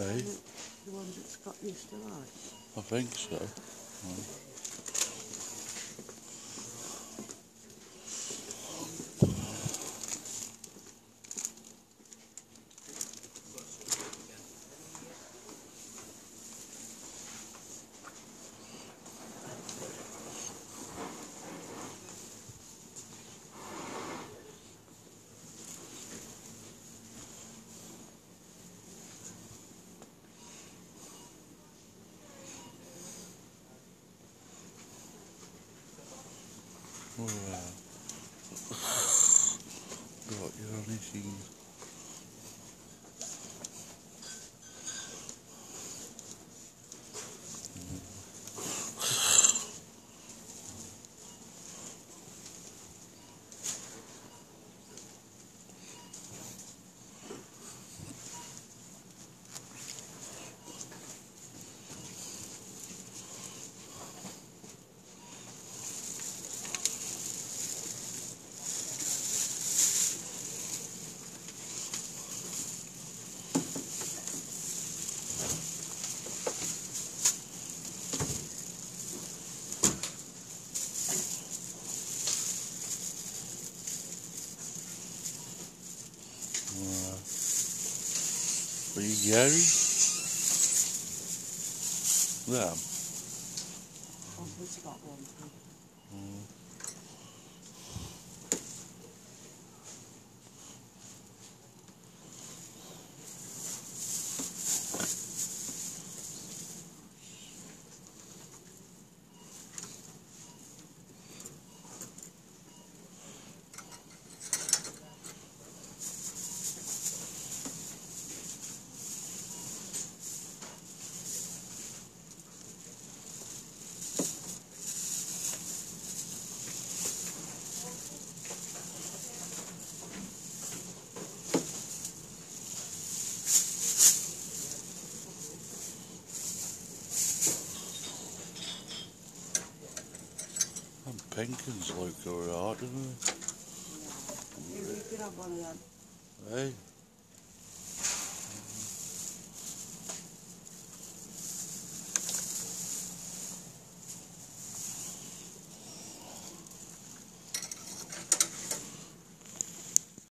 eh? The that's got used to. I think so. Yeah. Right. Wow. Got your anything. Gary? Them. I've always got one. Them Penkins look alright, don't You could have one of them. Hey?